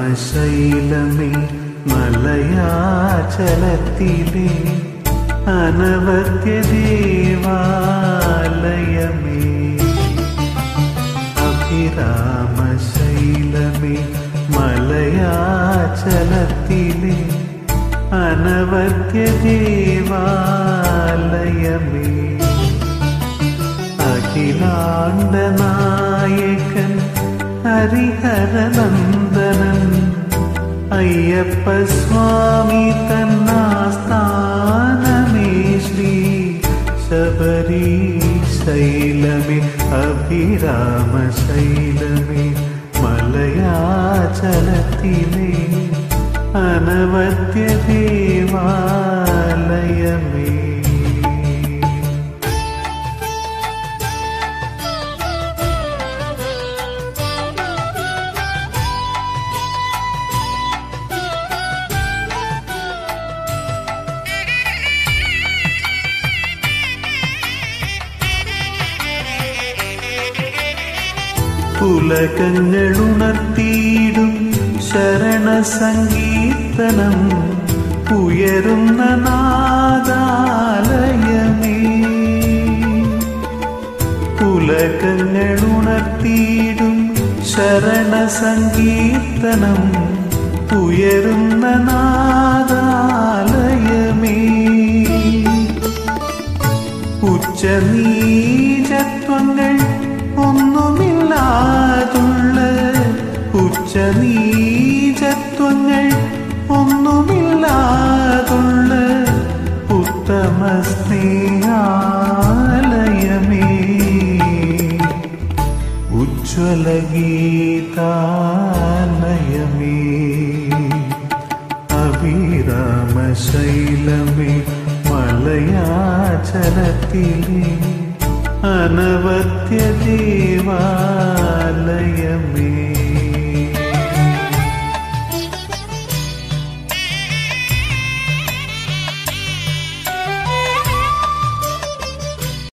അഭിരാമശൈലമേ മലയാചലത്തിലെ അനവദ്യ ദേവാലയമേ. അഭിരാമശൈലമേ മലയാചലത്തിലെ അനവദ്യ ദേവാലയമേ. हरिहरनन्दनम्। अय्यप्पस्वामी तन्नास्तानमे श्री शबरीशैलमे अभिरामशैलमे अभिरामशैल मे मलयाचलति मे अनवत्यदेवालय मे പുലകങ്ങളുണർത്തിയിടും ശരണസങ്കീർത്തനം ഉയരുന്ന നാദാലയമേ. പുലകങ്ങളുണർത്തിയിടും ശരണസങ്കീർത്തനം ഉയരുന്ന നാദാലയമേ. ഉച്ചനീചത്വങ്ങൾ ഉച്ചനീചത്വങ്ങൾ ഒന്നുമില്ലാതുള്ള ഉത്തമ സ്നേഹാലയമേ. ഉജ്വല ഗീതാലയമേ. അഭിരാമശൈലമേ മലയാചലത്തിലെ അനവദ്യ ദേവാലയമേ.